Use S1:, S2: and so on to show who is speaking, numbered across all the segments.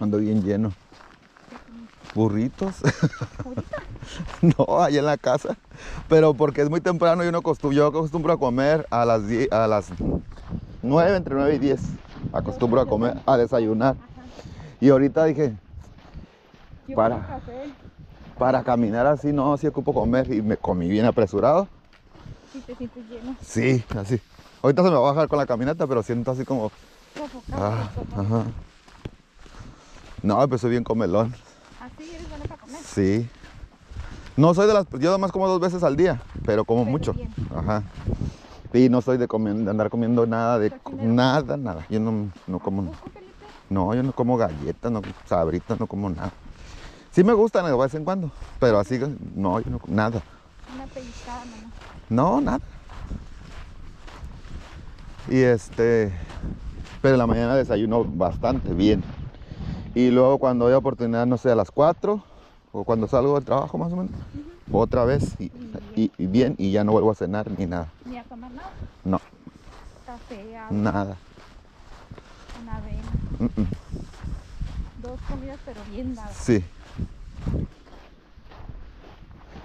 S1: Ando bien lleno. Burritos. No, allá en la casa. Pero porque es muy temprano yo no acostumbro, yo acostumbro a comer a las 10, a las 9, entre 9 y 10. Acostumbro a comer, a desayunar. Y ahorita dije, Para. para caminar así no, sí ocupo comer. Y me comí bien apresurado.
S2: si te sientes lleno.
S1: Sí, así. Ahorita se me va a bajar con la caminata, pero siento así como, ah, ajá. No, pues soy bien comelón.
S2: Así eres bueno para comer.
S1: Sí. No soy de las, yo nada más como dos veces al día, pero como
S2: Pero
S1: mucho.
S2: bien.
S1: Ajá. Y no soy de, de andar comiendo nada de nada, nada. Yo no, no como, no, yo no como galletas, no sabritas, no como nada. Sí me gustan de vez en cuando, pero así, no, yo no nada.
S2: Una pellizcada nomás.
S1: No, nada. Y este, pero en la mañana desayuno bastante bien. Y luego cuando hay oportunidad, no sé, a las 4 o cuando salgo del trabajo más o menos, otra vez y, y- y bien y ya no vuelvo a cenar ni nada.
S2: Ni a tomar nada.
S1: No,
S2: Café, agua,
S1: nada.
S2: una avena.
S1: Mm, mm.
S2: Dos comidas, pero bien dadas.
S1: Sí.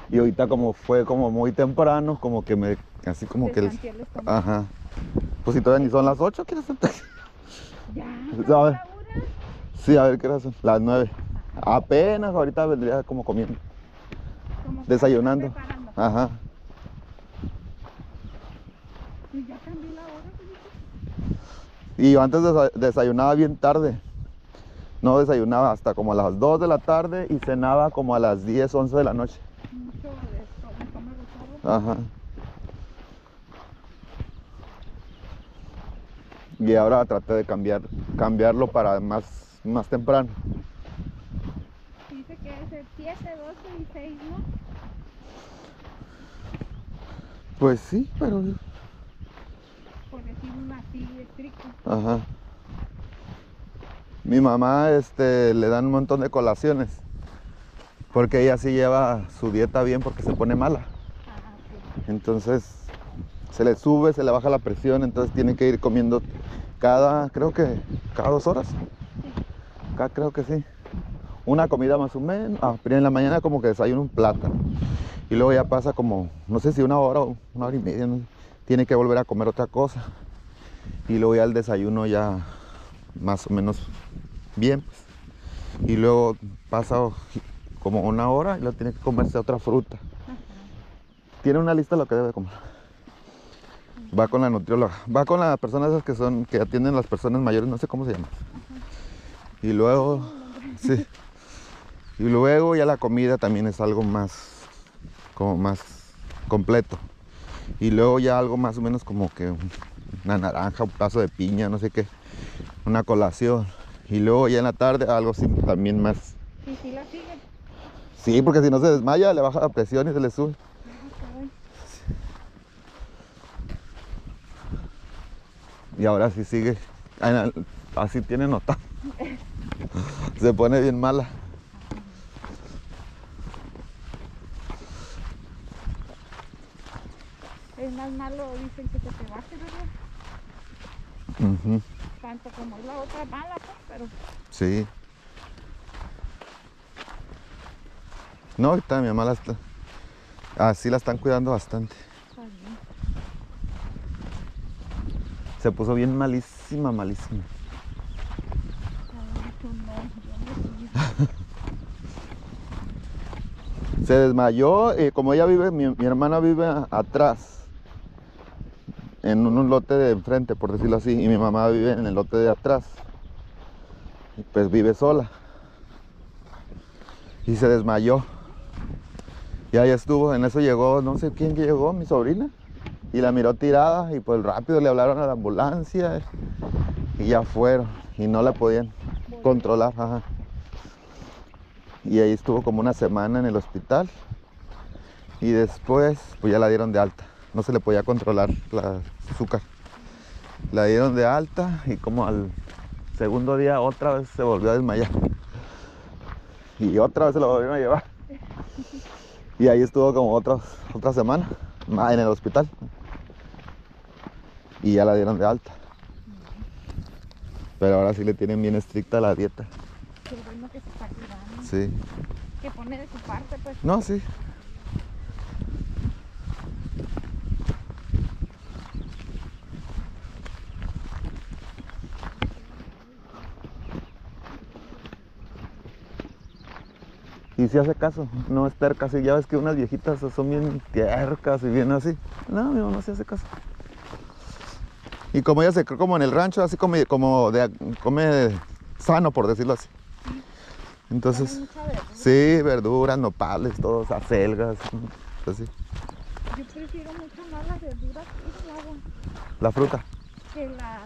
S1: Y ahorita como fue como muy temprano, como que me, así como que... el-. Ajá. Pues si todavía ni son las 8, ¿quieres sentar?
S2: Ya.
S1: ¿Sabes? Sí, a ver qué son. Las 9. Apenas ahorita vendría como comiendo.
S2: Como
S1: Desayunando. Ajá.
S2: Y ya cambié la hora.
S1: Y yo antes desa- desayunaba bien tarde. No desayunaba hasta como a las 2 de la tarde y cenaba como a las 10, 11 de la noche.
S2: Mucho de esto, me come rosado.
S1: Ajá. Y ahora traté de cambiar, cambiarlo para más, más temprano.
S2: Dice que es el 7, 12 y 6, ¿no?
S1: Pues sí, pero...
S2: Por decir un así estricto.
S1: Ajá. Mi mamá este, le dan un montón de colaciones. Porque ella sí lleva su dieta bien porque se pone mala.
S2: Ah, sí.
S1: Entonces se le sube, se le baja la presión, entonces tiene que ir comiendo cada, creo que cada dos horas. Acá creo que sí. Una comida más o menos. Ah, pero en la mañana como que desayuna un plátano. Y luego ya pasa como, no sé si una hora o una hora y media, tiene que volver a comer otra cosa. Y luego ya el desayuno ya más o menos bien. pues. Y luego pasa como una hora y luego tiene que comerse otra fruta. Tiene una lista de lo que debe comer. Va con la nutrióloga. Va con las personas que son, que atienden las personas mayores, no sé cómo se llama. Y luego, sí. Y luego ya la comida también es algo más, como más completo. Y luego ya algo más o menos como que una naranja, un pedazo de piña, no sé qué. Una colación. Y luego ya en la tarde algo así también más.
S2: Y si la sigue.
S1: Sí, porque si no se desmaya, le baja la presión y se le sube.
S2: Ay,
S1: Y ahora sí sigue. Ah, Así tiene nota. Se pone bien mala.
S2: Es más malo, dicen que se te baje, ¿verdad?
S1: Ujú,
S2: Tanto como es la otra mala, pues, pero
S1: Sí. No, ahorita mi mamá la está. Así la están cuidando bastante.
S2: está bien.
S1: Se puso bien malísima, malísima.
S2: Ay, tú no, yo no sé.
S1: Se desmayó, eh, como ella vive, mi, hermana vive atrás, en un, un lote de enfrente, por decirlo así, y mi mamá vive en el lote de atrás. Y pues vive sola. Y se desmayó. Y ahí estuvo, en eso llegó, no sé quién llegó, mi sobrina, y la miró tirada, y pues rápido le hablaron a la ambulancia, y ya fueron, y no la podían controlar. Ajá. Y ahí estuvo como una semana en el hospital. Y después, pues ya la dieron de alta. No se le podía controlar la azúcar. La dieron de alta y como al segundo día otra vez se volvió a desmayar. Y otra vez se la volvieron a llevar. Y ahí estuvo como otra, otra semana en el hospital. Y ya la dieron de alta. Pero ahora sí le tienen bien estricta la dieta.
S2: Qué bueno que se está cuidando.
S1: Sí.
S2: Que pone de su parte, pues.
S1: No, sí. Y si hace caso, no es terca, así ya ves que unas viejitas son bien tiercas y bien así. No, mi mamá sí hace caso. Y como ella se cree como en el rancho, así come, como de, come sano, por decirlo así. Entonces,
S2: verdura.
S1: sí, verduras, nopales, todos, acelgas, así.
S2: Yo prefiero mucho más las verduras que el agua
S1: La fruta.
S2: que la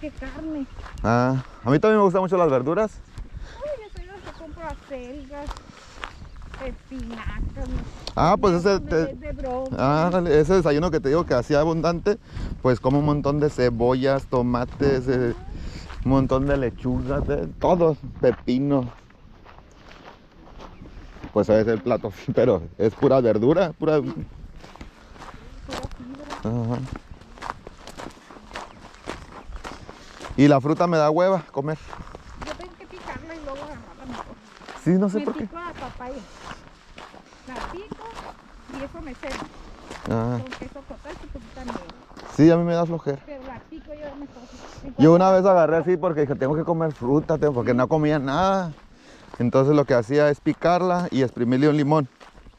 S2: que carne.
S1: Ah, a mí también me gustan mucho las verduras.
S2: Ay, yo soy las que compro acelgas, espinacas.
S1: Ah, pues ese,
S2: de,
S1: te- ah, dale, ese desayuno que te digo que hacía abundante, pues como un montón de cebollas, tomates, eh, un montón de lechugas, de todo, pepino. Pues ese es el plato, sí, pero es pura verdura, pura...
S2: pura fibra.
S1: Ajá. Y la fruta me da hueva comer.
S2: Yo tengo que picarla y luego agarrarla mejor.
S1: Sí, no sé
S2: me
S1: por qué.
S2: pico la papaya. La pico y eso me cena.
S1: Ah,
S2: Con queso
S1: sí, a mí me da flojera.
S2: Pero la pico yo
S1: una vez agarré así porque dije, tengo que comer fruta, tengo- porque no comía nada. Entonces lo que hacía es picarla y exprimirle un limón.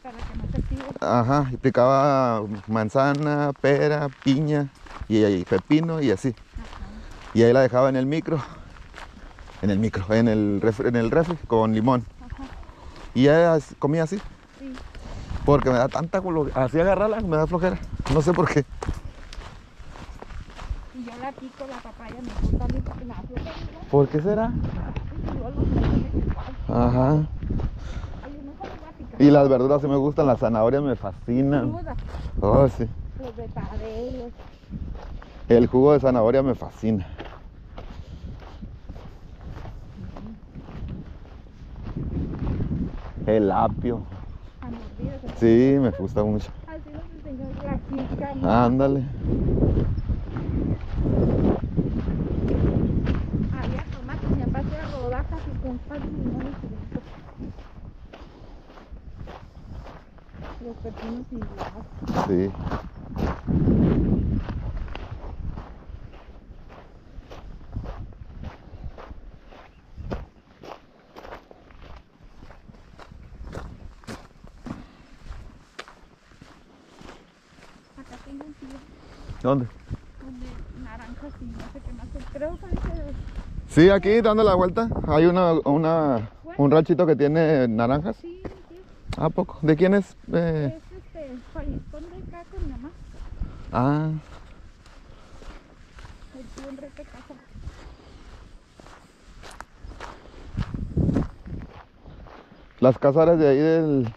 S2: Para que no se tire.
S1: Ajá, y picaba manzana, pera, piña y, y pepino y así. Y ahí la dejaba en el micro. En el micro, en el refri, en el refri con limón.
S2: Ajá.
S1: Y as- comía así.
S2: Sí.
S1: Porque me da tanta golo- Así agarrarla, me da flojera. No sé por qué.
S2: Y yo la pico la papaya, me gusta a mí porque me da flojera.
S1: ¿Por qué será? Ajá.
S2: La.
S1: Y las verduras sí me gustan, las zanahorias me fascinan. Oh, sí.
S2: los betabelos.
S1: El jugo de zanahoria me fascina. El apio. Sí, me gusta mucho.
S2: Así nos enseñó.
S1: Ándale.
S2: Había tomates, mi papá hacía rodajas y con sal y limón y chilito. Los pepinos.
S1: Sí.
S2: Acá tengo un tío
S1: ¿Dónde?
S2: naranjas y no sé qué más. Creo que
S1: Sí, aquí dando la vuelta. Hay una, una, un ranchito que tiene naranjas.
S2: sí, sí.
S1: ¿A poco? ¿De quién es? Eh,
S2: Es este, Jaliscón de acá con mi mamá.
S1: ah,
S2: El tío Enrique Casa.
S1: las casaras de ahí del...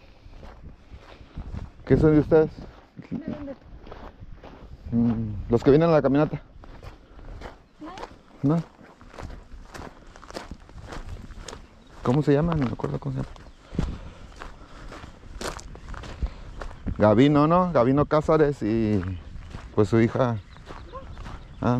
S1: ¿Qué son de ustedes?
S2: ¿De dónde?
S1: Mm, Los que vienen a la caminata. No. ¿Cómo se llaman? No me acuerdo cómo se llama. Gavino, ¿no? Gavino Cázares y pues su hija. Ah,